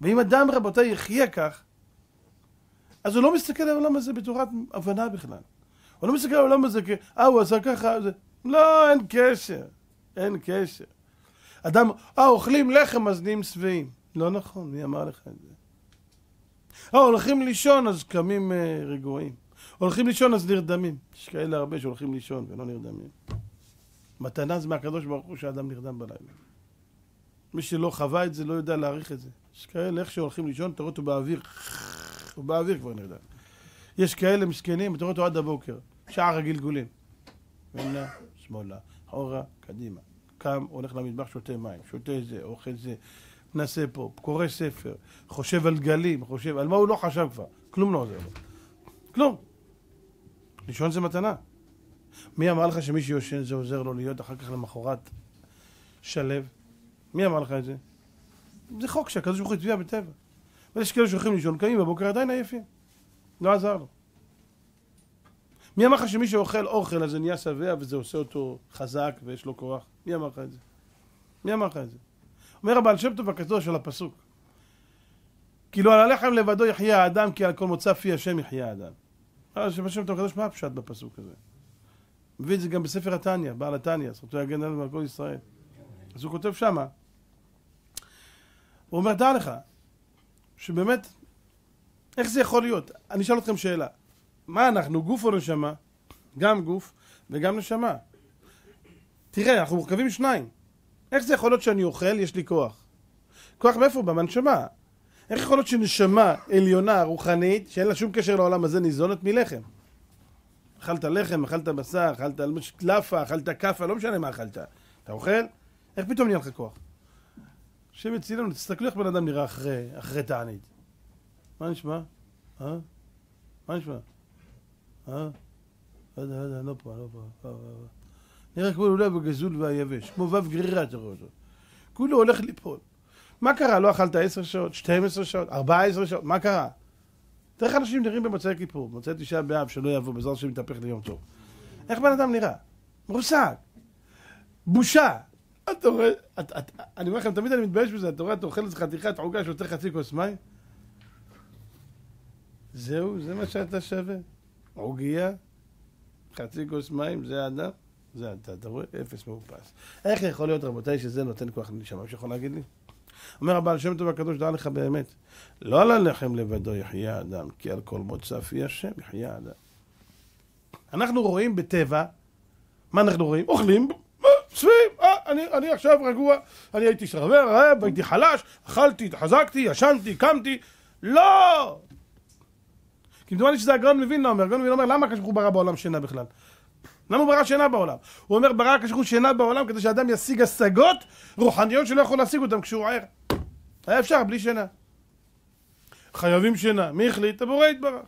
ואם אדם, רבותיי, יחיה כך, אז הוא לא מסתכל על העולם הזה בתורת הבנה בכלל. הוא לא מסתכל על העולם הזה כ... אה, הוא עשה ככה, זה... לא, אין קשר. אין קשר. אדם, אה, אוכלים לחם אז נהיים שבעים. לא נכון, מי אמר לך את זה? אה, הולכים לישון אז קמים אה, רגועים. הולכים לישון אז נרדמים. יש כאלה הרבה שהולכים לישון ולא נרדמים. מתנה זה מהקדוש ברוך הוא שהאדם נרדם בלילה. מי שלא חווה את זה לא יודע להעריך את זה. יש כאלה, איך שהולכים לישון, אתה רואה אותו באוויר, הוא באוויר כבר נרדם. יש כאלה מסכנים, אתה רואה אותו עד הבוקר, שער הגלגולים. ימינה, שמאלה, אחורה, קדימה. קם, הולך למטבח, שותה מים, שותה זה, אוכל זה, מנסה פה, קורא ספר, חושב על גלים, חושב, על מה הוא לא חשב כבר, כלום לא עוזר לו. כלום. לישון זה מתנה. מי אמר לך שמי שיושן זה עוזר לו להיות אחר כך למחרת שלו? מי אמר לך את זה? זה חוק שהקדוש ברוך הוא הצביע בטבע. ויש כאלה שהולכים לישון, קמים בבוקר עדיין עייפים. לא עזר לו. מי אמר לך שמי שאוכל אוכל אז זה נהיה שבע וזה עושה אותו חזק ויש לו כוח? מי אמר לך את זה? מי אמר לך את זה? אומר הבעל שם טוב הקדוש של הפסוק כאילו על הלחם לבדו יחיה האדם כי על כל מוצא פי השם יחיה האדם. אז שם טוב הקדוש מה הפשט בפסוק הזה? מביא את זה גם בספר התניא, בעל התניא, זכותו יגן עלינו ועל כל ישראל. אז הוא כותב שמה, הוא אומר, דע לך, שבאמת, איך זה יכול להיות? אני אשאל אתכם שאלה. מה אנחנו, גוף או נשמה? גם גוף וגם נשמה. תראה, אנחנו מורכבים שניים. איך זה יכול להיות שאני אוכל, יש לי כוח? כוח מאיפה? מהנשמה. איך יכול להיות שנשמה עליונה, רוחנית, שאין לה שום קשר לעולם הזה, ניזונת מלחם? אכלת לחם, אכלת בשר, אכלת לאפה, אכלת כאפה, לא משנה מה אכלת. אתה אוכל? איך פתאום נהיה לך כוח? השם יצילנו, תסתכלו איך בן אדם נראה אחרי, אחרי תענית. מה נשמע? אה? מה נשמע? אה? לא יודע, לא יודע, לא פה, לא פה. נראה כמו לולב הגזול והיבש, כמו וו גרירה, אתה רואה אותו. כולו הולך ליפול. מה קרה? לא אכלת עשר שעות, 12 שעות, 14 שעות, מה קרה? תראה איך אנשים נראים במוצאי כיפור, במוצאי תשעה באב, שלא יבוא, בעזרת השם יתהפך ליום טוב. איך בן אדם נראה? מרוסק. בושה. אתה רואה, אני אומר לכם, תמיד אני מתבייש בזה, אתה רואה, אתה אוכל איזה חתיכת עוגה שותה חצי כוס מים? זהו, זה מה שאתה שווה. עוגייה, חצי כוס מים, זה האדם, זה אתה, אתה רואה? אפס מאופס. איך יכול להיות, רבותיי, שזה נותן כוח לנשמה? מישהו יכול להגיד לי? אומר הבעל שם טוב הקדוש, דע לך באמת, לא על הלחם לבדו יחיה האדם, כי על כל מוצא פי השם יחיה האדם. אנחנו רואים בטבע, מה אנחנו רואים? אוכלים, שבעים, אה, אני, אני עכשיו רגוע, אני הייתי שרבר, רעב, הייתי חלש, אכלתי, התחזקתי, ישנתי, קמתי, לא! כמדומני שזה הגרון מבין לא אומר, הגרון מבין אומר, למה הקדוש ברוך הוא ברא בעולם שינה בכלל? למה הוא ברא שינה בעולם? הוא אומר, ברא הקדוש ברוך הוא שינה בעולם כדי שאדם ישיג השגות רוחניות שלא יכול להשיג אותן כשהוא ער. היה אפשר בלי שינה. חייבים שינה. מי החליט? הבורא יתברך.